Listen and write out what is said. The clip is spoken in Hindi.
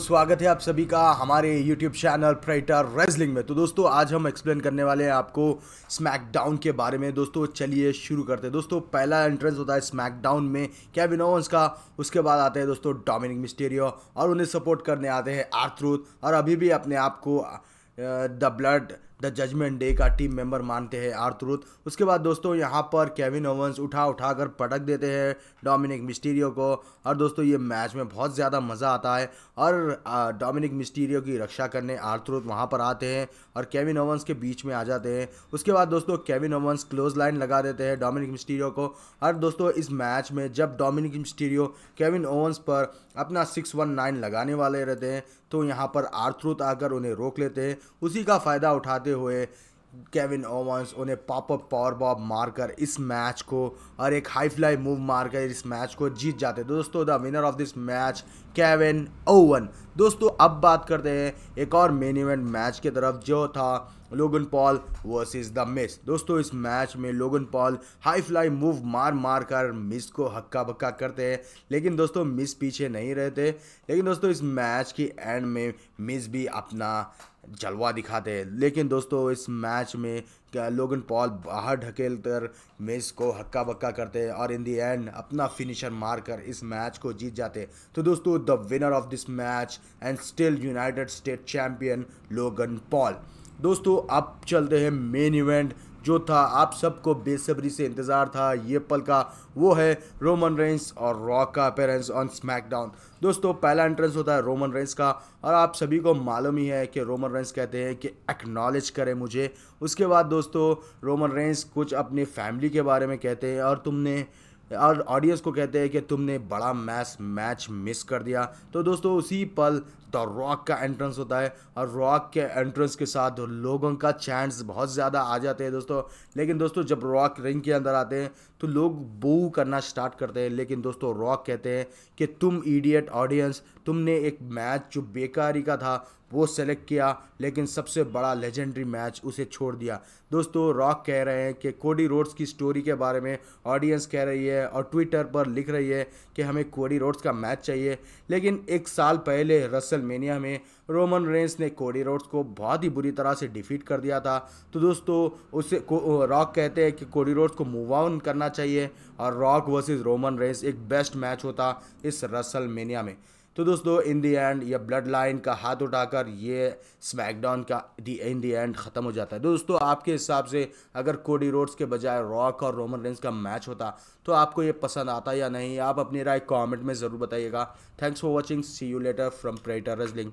स्वागत है आप सभी का हमारे YouTube चैनल प्रेटर रेजलिंग में। तो दोस्तों, आज हम एक्सप्लेन करने वाले हैं आपको स्मैकडाउन के बारे में। दोस्तों, चलिए शुरू करते हैं। दोस्तों, पहला एंट्रेंस होता है स्मैकडाउन में। क्या ओवंस का उसके? बाद आते हैं दोस्तों डोमिनिक मिस्टेरियो और उन्हें सपोर्ट करने आते हैं आर्थरूथ और अभी भी अपने आप को the blood the judgment day का टीम मेंबर मानते हैं आर्थरूथ उसके बाद दोस्तों यहाँ पर केविन ओवंस उठा उठा कर पटक देते हैं डोमिनिक मिस्टीरियो को। और दोस्तों ये मैच में बहुत ज़्यादा मज़ा आता है। और डोमिनिक मिस्टीरियो की रक्षा करने आर्थरूथ वहाँ पर आते हैं और केविन ओवंस के बीच में आ जाते हैं। उसके बाद दोस्तों केविन ओवंस क्लोज लाइन लगा देते हैं डोमिनिक मिस्टीरियो को। और दोस्तों इस मैच में जब डोमिनिक मिस्टीरियो केविन ओवंस पर अपना सिक्स वन नाइन लगाने वाले रहते हैं तो यहाँ पर आर्थरूथ आकर उन्हें रोक लेते हैं। उसी का फ़ायदा उठाते हुए केविन ओवंस उन्हें पॉप अप पावर बॉब मारकर इस मैच को और एक हाई फ्लाई मूव मारकर इस मैच को जीत जाते दोस्तों the winner of this match Kevin Owens दोस्तों, अब बात करते हैं एक और मेन इवेंट मैच की तरफ़, जो था Logan Paul versus the miss. दोस्तों, इस मैच में Logan Paul high fly move मार मार कर मिस को हक्का बक्का करते हैं। लेकिन दोस्तों, मिस पीछे नहीं रहते। लेकिन दोस्तों, इस मैच की एंड में मिस भी अपना जलवा दिखाते हैं। लेकिन दोस्तों, इस मैच में लोगन पॉल बाहर ढकेल कर मिस को हक्का बक्का करते हैं और इन दी एंड अपना फिनिशर मारकर इस मैच को जीत जाते हैं। तो दोस्तों, the winner of this match and still United State champion Logan Paul. दोस्तों, अब चलते हैं मेन इवेंट जो था, आप सबको बेसब्री से इंतज़ार था। ये पल का वो है रोमन रेंस और रॉक का अपेरेंस ऑन स्मैकडाउन दोस्तों, पहला एंट्रेंस होता है रोमन रेंस का और आप सभी को मालूम ही है कि रोमन रेंस कहते हैं कि एक्नॉलेज करें मुझे। उसके बाद दोस्तों रोमन रेंस कुछ अपनी फैमिली के बारे में कहते हैं और तुमने और ऑडियंस को कहते हैं कि तुमने बड़ा मैच मैच मिस कर दिया। तो दोस्तों, उसी पल द रॉक का एंट्रेंस होता है और रॉक के एंट्रेंस के साथ लोगों का चांस बहुत ज़्यादा आ जाते हैं दोस्तों। लेकिन दोस्तों, जब रॉक रिंग के अंदर आते हैं तो लोग बू करना स्टार्ट करते हैं। लेकिन दोस्तों रॉक कहते हैं कि तुम ईडियट ऑडियंस तुमने एक मैच जो बेकारी का था, वो सेलेक्ट किया, लेकिन सबसे बड़ा लेजेंडरी मैच उसे छोड़ दिया। दोस्तों रॉक कह रहे हैं कि कोडी रोड्स की स्टोरी के बारे में ऑडियंस कह रही है और ट्विटर पर लिख रही है कि हमें कोडी रोड्स का मैच चाहिए। लेकिन एक साल पहले रसल में रोमन रेंस ने कोडी रोड्स को बहुत ही बुरी तरह से डिफीट कर दिया था। तो दोस्तों, उसे रॉक कहते हैं कि कोडी रोड्स को मूव ऑन करना चाहिए और रॉक वर्सेस रोमन रेंस एक बेस्ट मैच होता इस रसल मेनिया में। तो दोस्तों इन दी एंड ये ब्लड लाइन का हाथ उठाकर ये स्मैकडाउन का दी इन दी एंड ख़त्म हो जाता है। दोस्तों, आपके हिसाब से अगर कोडी रोड्स के बजाय रॉक और रोमन रेंस का मैच होता तो आपको ये पसंद आता या नहीं, आप अपनी राय कमेंट में ज़रूर बताइएगा। Thanks for watching see you later from prater wrestling